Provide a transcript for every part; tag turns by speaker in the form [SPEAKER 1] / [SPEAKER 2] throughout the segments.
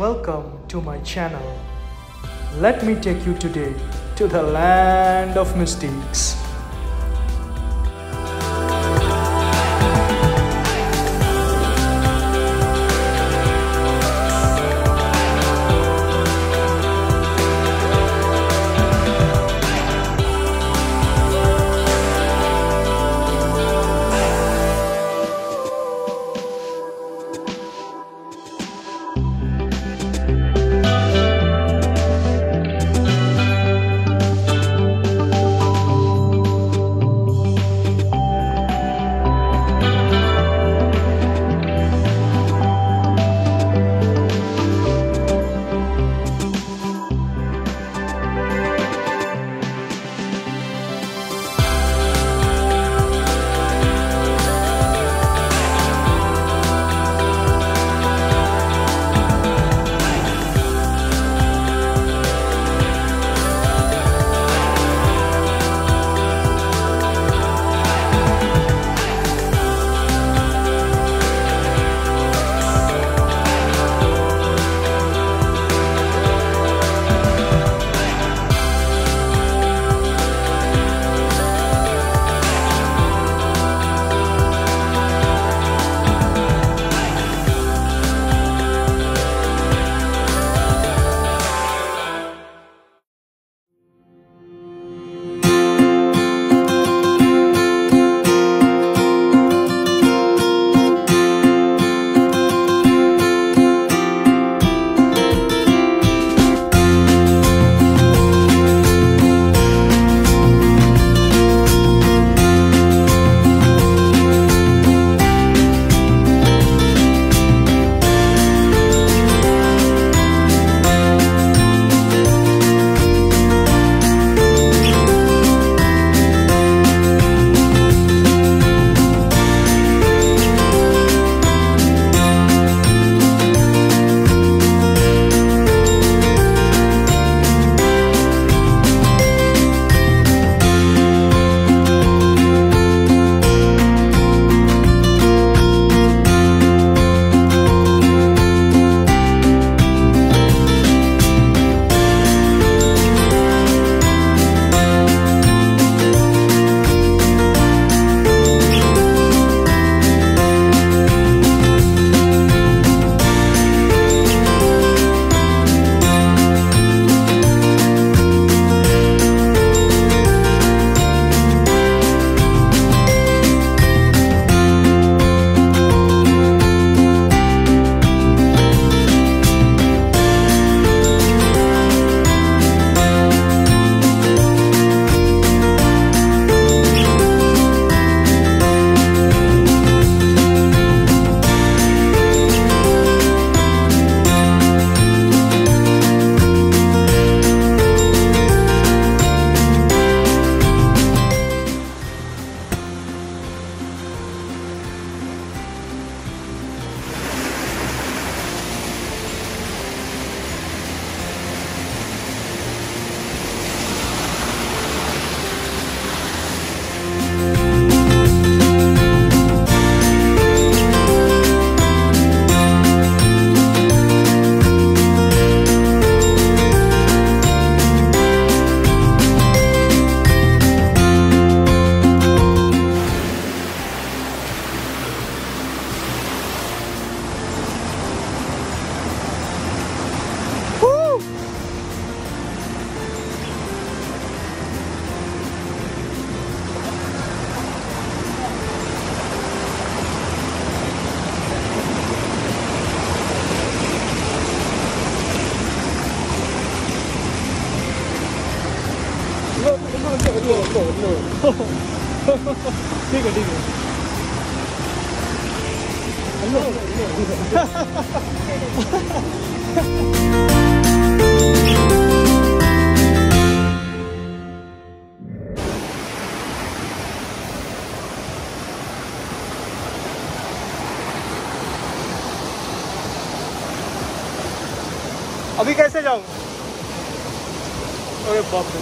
[SPEAKER 1] Welcome to my channel. Let me take you today to the land of mystics. अभी कैसे जाऊँ? अरे बाप रे।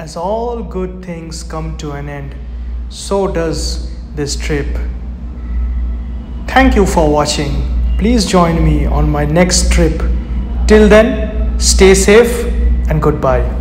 [SPEAKER 1] As all good things come to an end, so does this trip. Thank you for watching. Please join me on my next trip. Till then, stay safe and goodbye.